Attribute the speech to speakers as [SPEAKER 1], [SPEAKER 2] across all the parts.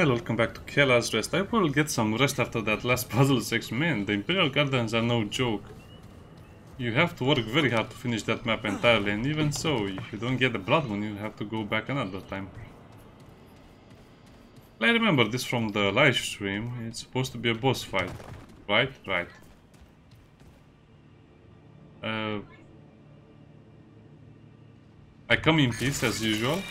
[SPEAKER 1] Hello, welcome back to Kaeula's Rest. I will get some rest after that last puzzle section. Man, the Imperial Gardens are no joke. You have to work very hard to finish that map entirely, and even so, if you don't get the Blood Moon, you have to go back another time. I remember this from the live stream. It's supposed to be a boss fight. Right? Right. Uh, I come in peace as usual.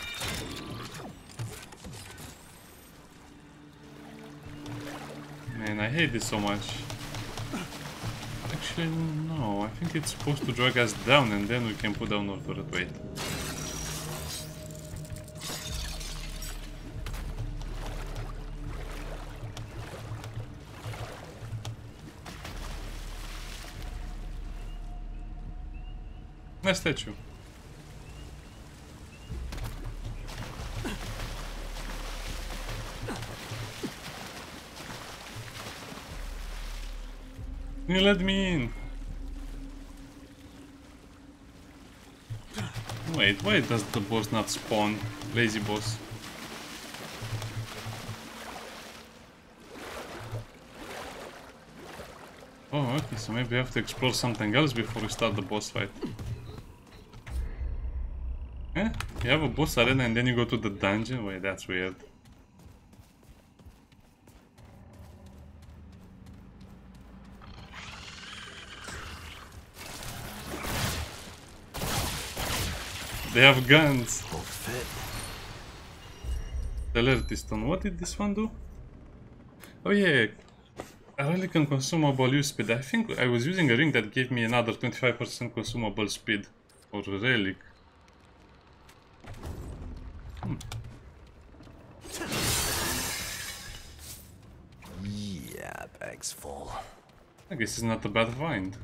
[SPEAKER 1] Man, I hate this so much. Actually, no. I think it's supposed to drag us down and then we can put down our turret weight. Nice let me in. Wait, why does the boss not spawn? Lazy boss. Oh, okay, so maybe I have to explore something else before we start the boss fight. Eh? You have a boss arena and then you go to the dungeon? Wait, that's weird. They have guns. Celerity stone. What did this one do? Oh yeah, a relic and consumable use speed. I think I was using a ring that gave me another 25% consumable speed. Or a relic. Hmm.
[SPEAKER 2] Yeah, bag's full.
[SPEAKER 1] I guess it's not a bad find.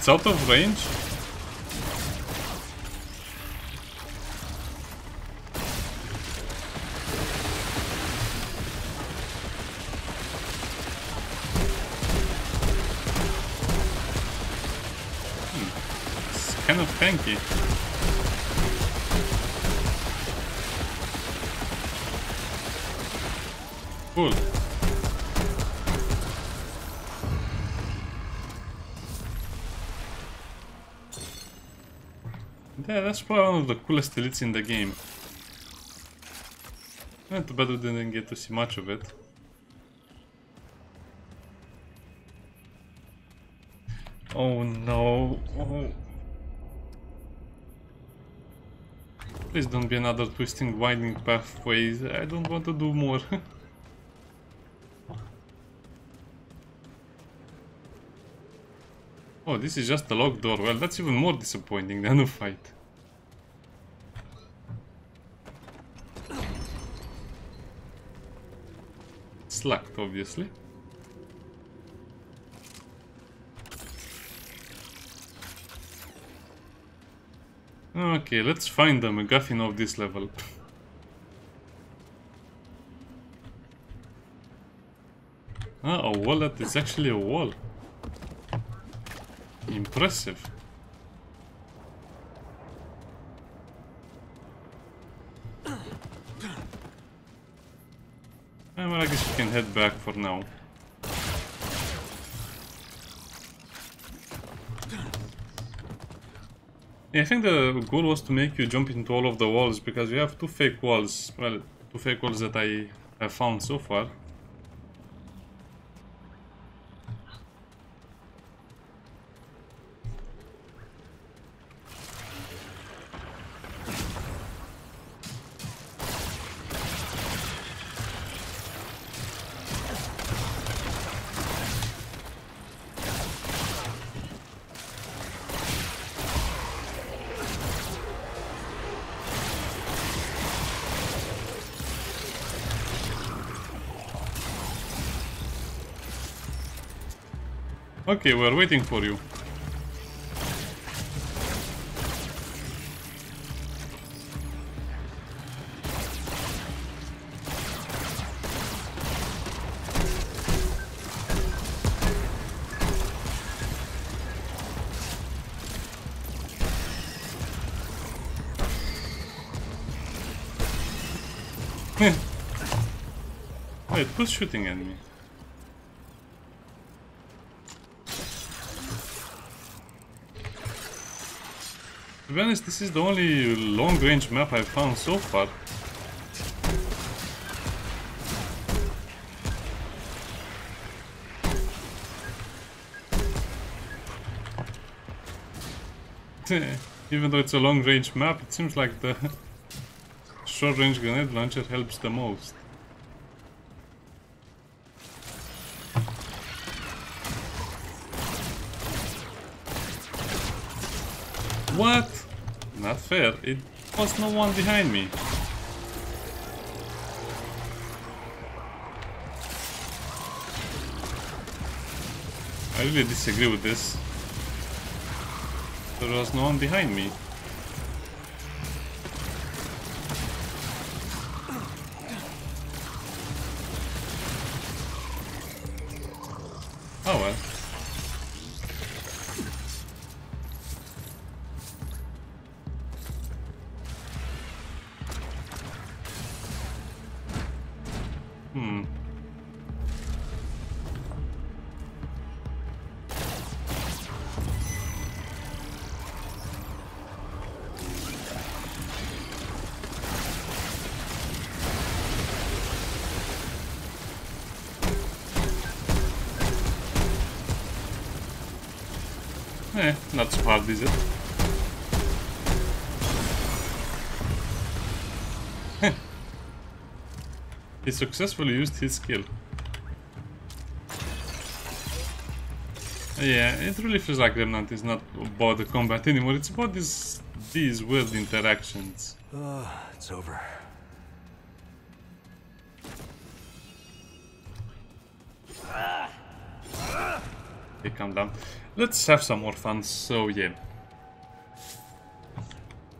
[SPEAKER 1] It's out of range? Hmm. It's kind of tanky. Cool. Yeah, that's probably one of the coolest elites in the game. Eh, too bad we didn't get to see much of it. Oh no. Oh. Please don't be another twisting, winding pathways. I don't want to do more. oh, this is just a locked door. Well, that's even more disappointing than a fight. It's locked, obviously. Okay, let's find the MacGuffin of this level. ah, a wallet is actually a wall. Impressive. Can head back for now. Yeah, I think the goal was to make you jump into all of the walls because you have two fake walls. Well, two fake walls that I have found so far. Okay, we're waiting for you. Wait, who's shooting at me? To be honest, this is the only long-range map I've found so far. Even though it's a long-range map, it seems like the short-range grenade launcher helps the most. What? Fair. It was no one behind me. I really disagree with this. There was no one behind me. Eh, not so hard, is it? he successfully used his skill. Yeah, it really feels like Remnant is not about the combat anymore, it's about this, these weird interactions.
[SPEAKER 2] Oh, it's over.
[SPEAKER 1] Okay, calm down. Let's have some more fun, so yeah.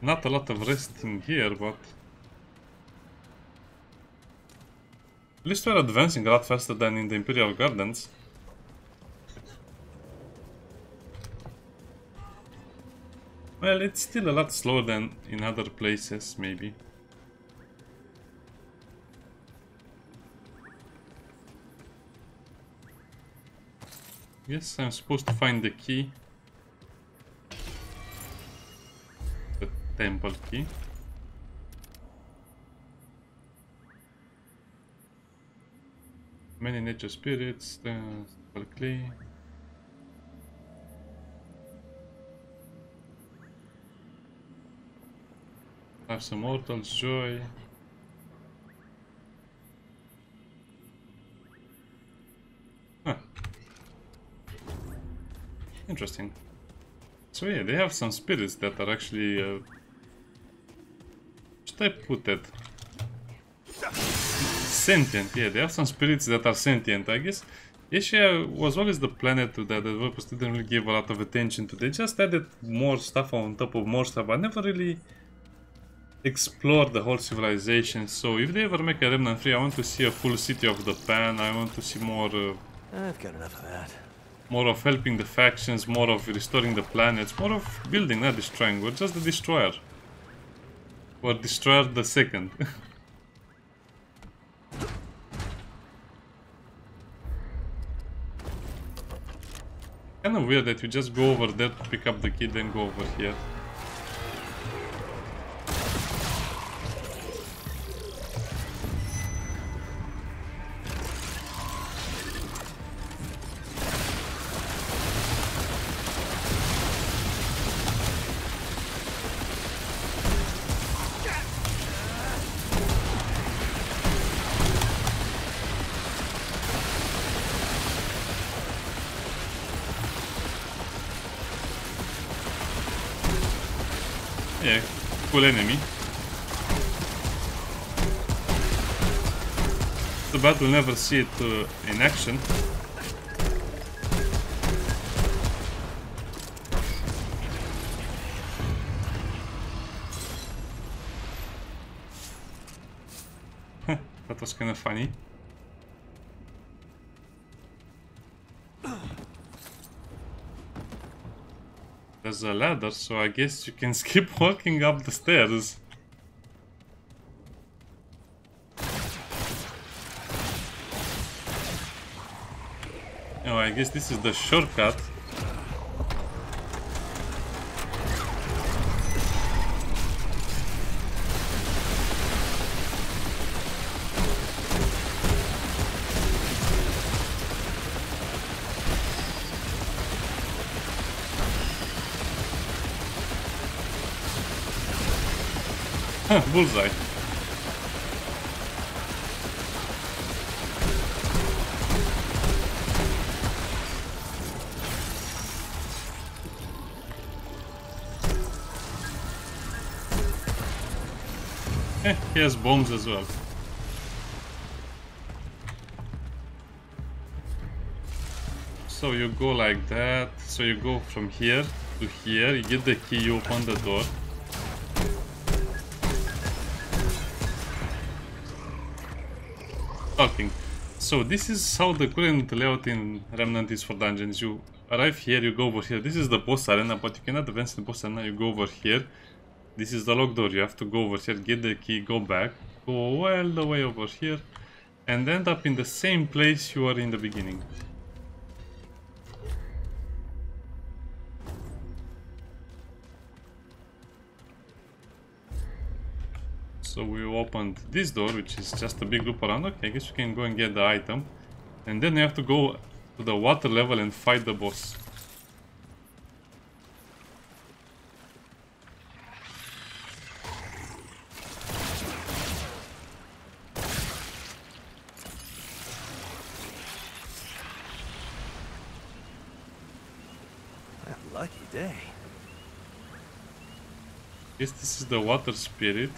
[SPEAKER 1] Not a lot of resting here, but... At least we're advancing a lot faster than in the Imperial Gardens. Well, it's still a lot slower than in other places, maybe. Yes, I'm supposed to find the key. The temple key. Many nature spirits, the clay. Have some mortal's joy. Interesting. So yeah, they have some spirits that are actually... Uh, should I put that? Sentient, yeah, they have some spirits that are sentient, I guess. Yaesha was always the planet that developers didn't really give a lot of attention to. They just added more stuff on top of more stuff, but never really explored the whole civilization. So if they ever make a Remnant 3, I want to see a full city of the Pan, I want to see more... Uh,
[SPEAKER 2] I've got enough of that.
[SPEAKER 1] More of helping the factions, more of restoring the planets, more of building, not destroying. We're just the destroyer. We're destroyer the second. kind of weird that you just go over there to pick up the kid then go over here. Cool enemy. Too bad we'll never see it uh, in action. that was kind of funny. there's a ladder, so I guess you can skip walking up the stairs. Oh, I guess this is the shortcut. Bullseye. Eh, he has bombs as well. So you go like that. So you go from here to here. You get the key, you open the door. Talking. So this is how the current layout in Remnant is for dungeons. You arrive here, you go over here. This is the boss arena, but you cannot advance the boss arena. You go over here. This is the lock door. You have to go over here, get the key, go back, go all the way over here, and end up in the same place you are in the beginning. So we opened this door, which is just a big loop around. Okay, I guess we can go and get the item. And then we have to go to the water level and fight the boss.
[SPEAKER 2] Lucky day.
[SPEAKER 1] Guess this is the water spirit.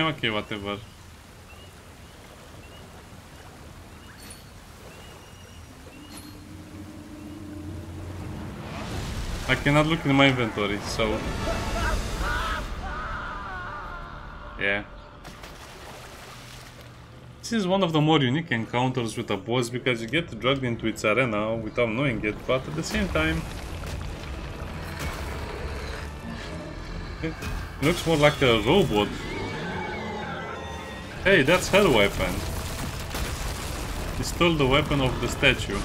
[SPEAKER 1] Okay, whatever. I cannot look in my inventory, so... Yeah. This is one of the more unique encounters with a boss because you get dragged into its arena without knowing it, but at the same time... It looks more like a robot. Hey, that's her weapon. He stole the weapon of the statue.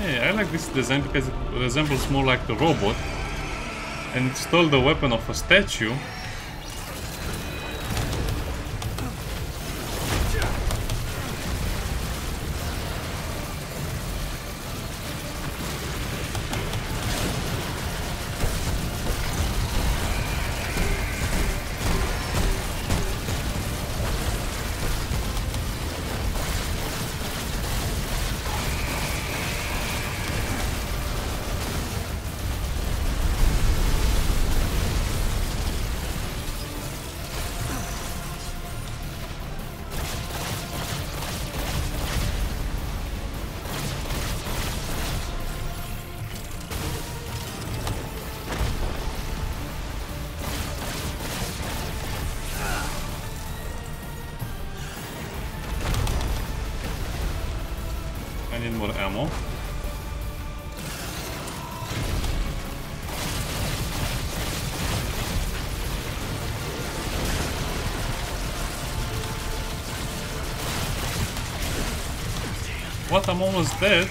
[SPEAKER 1] Hey, I like this design because it resembles more like a robot. And stole the weapon of a statue. More ammo. What? I'm almost dead.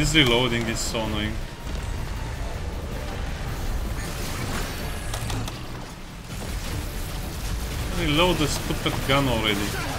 [SPEAKER 1] This reloading is so annoying. Reload the stupid gun already.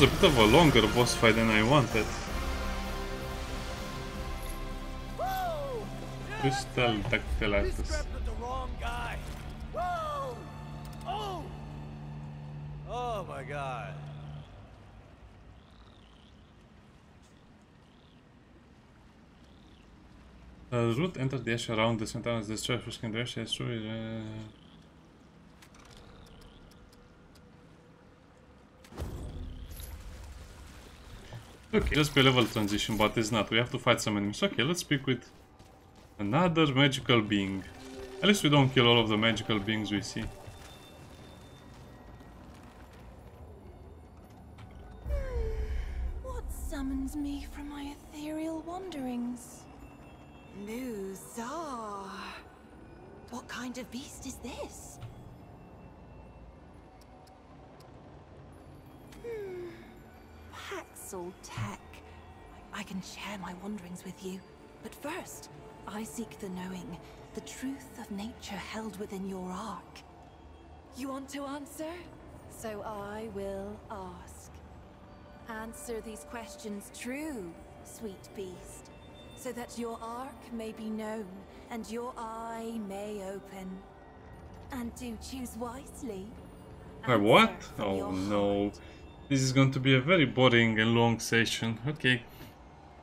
[SPEAKER 1] Was a bit of a longer boss fight than I wanted. Crystal
[SPEAKER 2] the. Whoa! Oh! Oh my god.
[SPEAKER 1] Uh, root entered the ash around the center and destroyed first can dash as true. Uh... Okay, just be level transition, but it's not. We have to fight some enemies. Okay, let's speak with another magical being. At least we don't kill all of the magical beings we see.
[SPEAKER 3] With you. But first, I seek the knowing, the truth of nature held within your ark. You want to answer? So I will ask. Answer these questions true, sweet beast, so that your ark may be known and your eye may open. And do choose wisely.
[SPEAKER 1] Wait, what? Oh no. This is going to be a very boring and long session. Okay.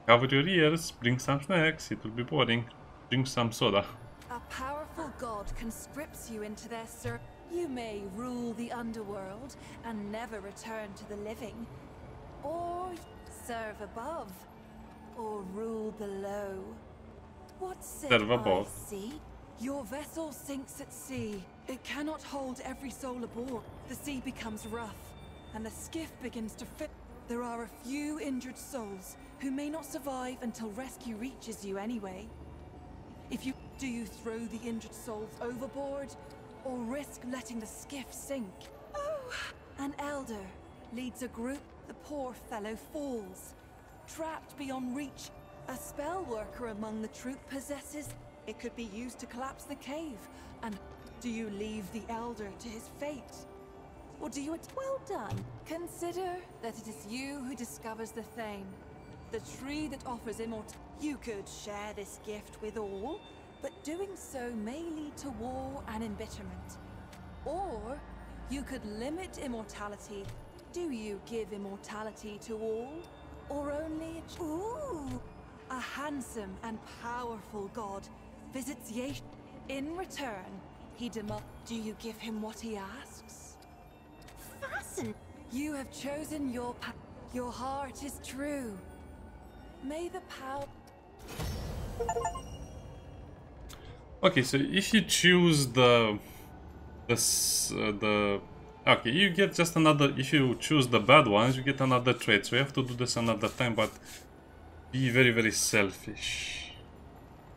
[SPEAKER 1] Cover your ears, bring some snacks, it will be boring. Drink some soda.
[SPEAKER 3] A powerful god conscripts you into their service. You may rule the underworld and never return to the living, or serve above, or rule below. What
[SPEAKER 1] Serve above.
[SPEAKER 3] see? Your vessel sinks at sea. It cannot hold every soul aboard. The sea becomes rough, and the skiff begins to fit. There are a few injured souls who may not survive until rescue reaches you anyway. If you do you throw the injured souls overboard or risk letting the skiff sink? Oh, an elder leads a group. The poor fellow falls, trapped beyond reach. A spell worker among the troop possesses. It could be used to collapse the cave. And do you leave the elder to his fate? Or do you... Well done. Consider that it is you who discovers the Thaen. The tree that offers immortality. You could share this gift with all, but doing so may lead to war and embitterment. Or you could limit immortality. Do you give immortality to all? Or only a... Ooh! A handsome and powerful god visits Yesh. In return, he demands... Do you give him what he asks? Fasten! You have chosen your path. Your heart is true. May the power...
[SPEAKER 1] Okay, so if you choose the the uh, the okay, you get just another. If you choose the bad ones, you get another trait. So you have to do this another time, but be very very selfish.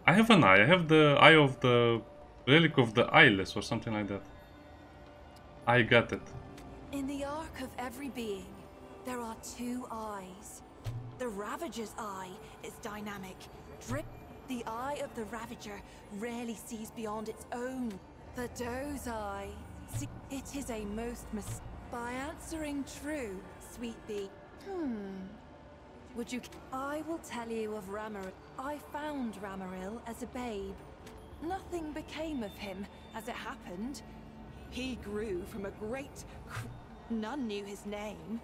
[SPEAKER 1] I have an eye. I have the eye of the relic of the eyeless or something like that. I got it.
[SPEAKER 3] In the arc of every being, there are two eyes. The Ravager's eye is dynamic. Drip. The eye of the Ravager rarely sees beyond its own. The Doe's eye. See, it is a most mis. By answering true, sweet bee. Hmm. Would you? I will tell you of Ramaril. I found Ramaril as a babe. Nothing became of him, as it happened. He grew from a great. None knew his name.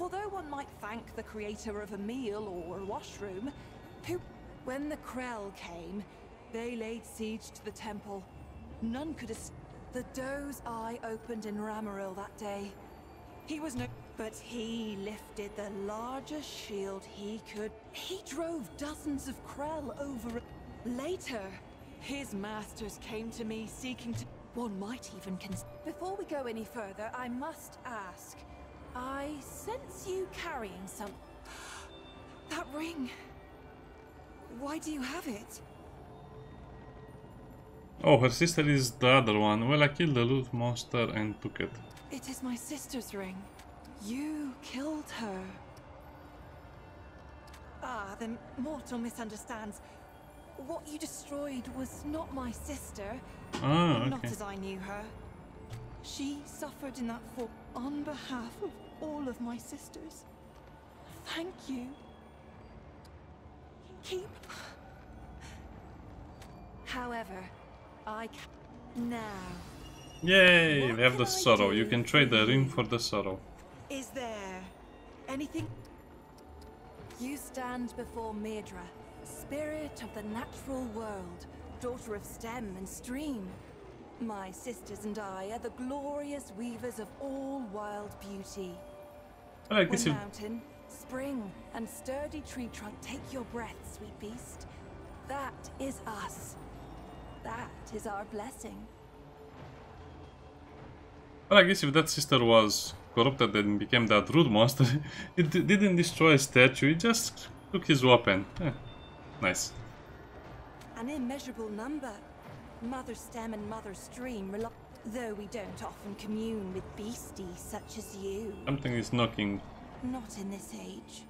[SPEAKER 3] For though one might thank the creator of a meal or a washroom. When the Krell came, they laid siege to the temple. None could. The Doe's eye opened in Ramaril that day. He was no. But he lifted the largest shield he could. He drove dozens of Krell over. Later, His masters came to me seeking to. One might even cons. Before we go any further, I must ask. I sense you carrying some. That ring. Why do you have it?
[SPEAKER 1] Oh, her sister is the other one. Well, I killed the loot monster and took it.
[SPEAKER 3] It is my sister's ring. You killed her. Ah, the mortal misunderstands. What you destroyed was not my sister,
[SPEAKER 1] Ah,
[SPEAKER 3] not as I knew her. She suffered in that fall on behalf of all of my sisters. Thank you. Keep. However, I can now.
[SPEAKER 1] Yay,
[SPEAKER 3] What
[SPEAKER 1] we have the sorrow. You can trade the ring for the sorrow.
[SPEAKER 3] Is there anything? You stand before Meidra, spirit of the natural world, daughter of stem and stream. My sisters and I are the glorious weavers of all wild beauty.
[SPEAKER 1] I guess
[SPEAKER 3] When mountain, spring, and sturdy tree trunk take your breath, sweet beast, that is us. That is our blessing.
[SPEAKER 1] Well, I guess if that sister was corrupted and became that rude monster, it didn't destroy a statue, it just took his weapon. Eh, nice.
[SPEAKER 3] An immeasurable number. Mother Stem and Mother Stream rely. Though we don't often commune with beasties such as you.
[SPEAKER 1] Something is knocking.
[SPEAKER 3] Not in this age.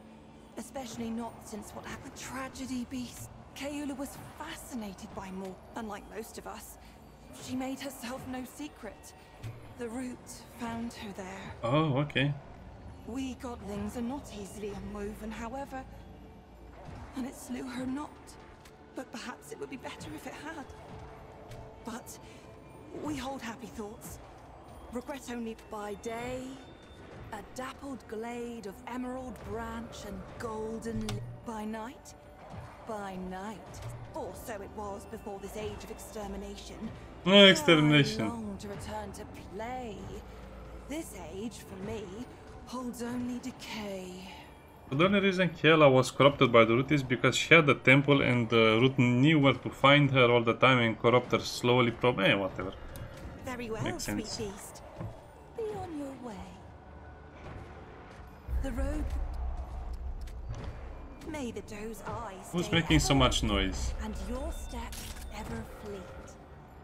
[SPEAKER 3] Especially not since what happened. Tragedy beast. Kaeula was fascinated by more, unlike most of us. She made herself no secret. The root found her there.
[SPEAKER 1] Oh, okay.
[SPEAKER 3] We godlings are not easily unwoven, however. And it slew her not. But perhaps it would be better if it had. But we hold happy thoughts. Regret only by day, a dappled glade of emerald branch and golden by night. By night. Or so it was before this age of extermination.
[SPEAKER 1] Oh, extermination.
[SPEAKER 3] I long to return to play. This age, for me, holds only decay.
[SPEAKER 1] The only reason Kaeula was corrupted by the root is because she had a temple and the root knew where to find her all the time and corrupt her slowly. Prob eh, whatever.
[SPEAKER 3] Very well,
[SPEAKER 1] Makes
[SPEAKER 3] sweet beast. Be on your way. The road. May the doe's eyes.
[SPEAKER 1] Who's making so much noise?
[SPEAKER 3] And your steps ever fleet.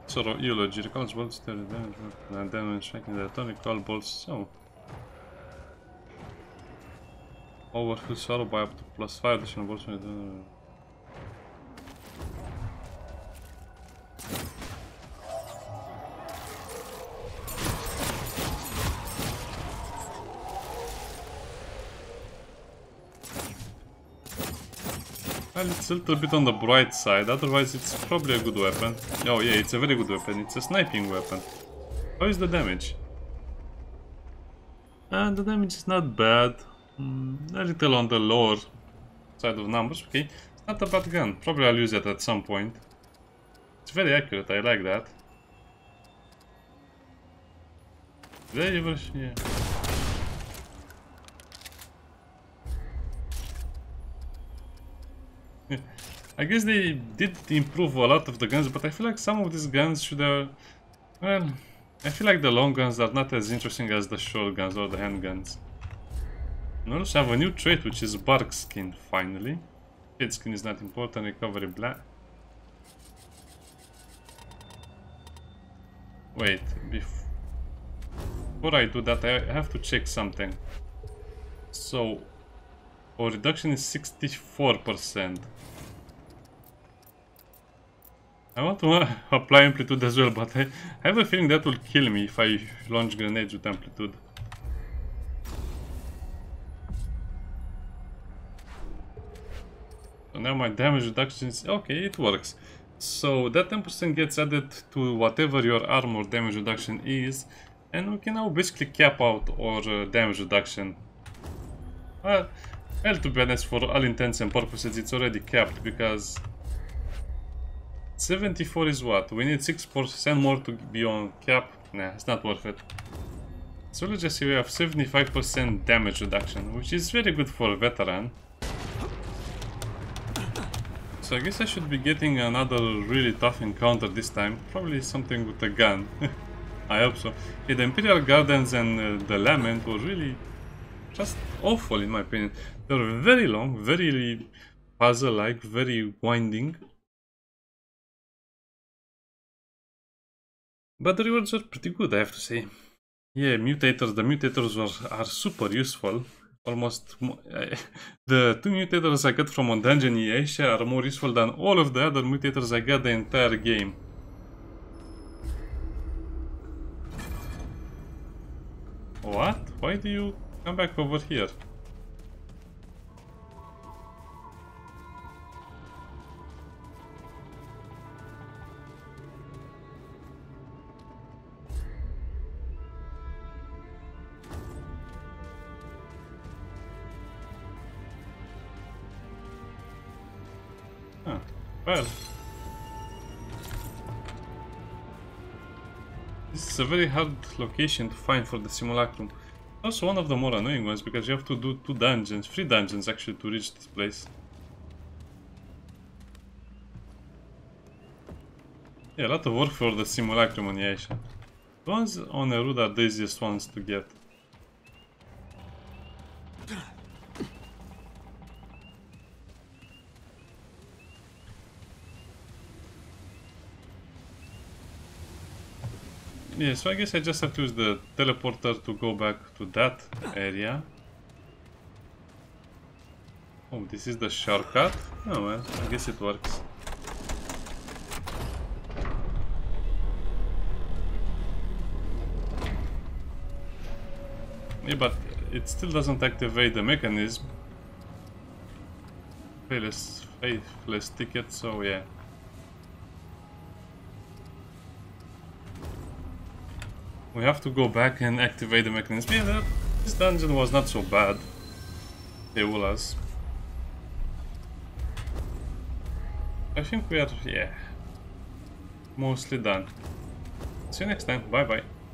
[SPEAKER 1] Sorrow eulogy recalls bolts to the damage striking the tonic call bolts so. By up to plus 5 additional bolts with uh, Well, it's a little bit on the bright side, otherwise it's probably a good weapon. Oh yeah, it's a very good weapon, it's a sniping weapon. How is the damage? And the damage is not bad. Mm, a little on the lower side of numbers, okay. It's not a bad gun, probably I'll use it at some point. It's very accurate, I like that. I ever... yeah. I guess they did improve a lot of the guns, but I feel like some of these guns should have... Well, I feel like the long guns are not as interesting as the short guns or the handguns. And I have a new trait, which is bark skin, finally. Head skin is not important, recovery black. Wait, bef before I do that, I have to check something. So, our reduction is 64%. I want to apply amplitude as well, but I have a feeling that will kill me if I launch grenades with amplitude. Now my damage reduction is... Okay, it works. So that 10% gets added to whatever your armor damage reduction is. And we can now basically cap out our uh, damage reduction. Well, well, to be honest, for all intents and purposes, it's already capped because 74 is what? We need 6% more to be on cap? Nah, it's not worth it. So let's just say we have 75% damage reduction, which is very good for a veteran. So I guess I should be getting another really tough encounter this time. Probably something with a gun. I hope so. Yeah, the Imperial Gardens and uh, the Lament were really just awful in my opinion. They were very long, very puzzle-like, very winding. But the rewards are pretty good, I have to say. Yeah, mutators, the mutators were, are super useful. Almost, the two mutators I got from dungeon Yaesha are more useful than all of the other mutators I got the entire game. What? Why do you come back over here? Very hard location to find for the simulacrum. Also one of the more annoying ones because you have to do two dungeons, three dungeons actually to reach this place. Yeah, a lot of work for the simulacrum on. The ones on Erud are the easiest ones to get. Yeah, so I guess I just have to use the teleporter to go back to that area. Oh, this is the shortcut? Oh well, I guess it works. Yeah, but it still doesn't activate the mechanism. Faithless, faithless ticket, so yeah. We have to go back and activate the mechanism. Yeah, that, this dungeon was not so bad. They will us. I think we are, yeah, mostly done. See you next time. Bye bye.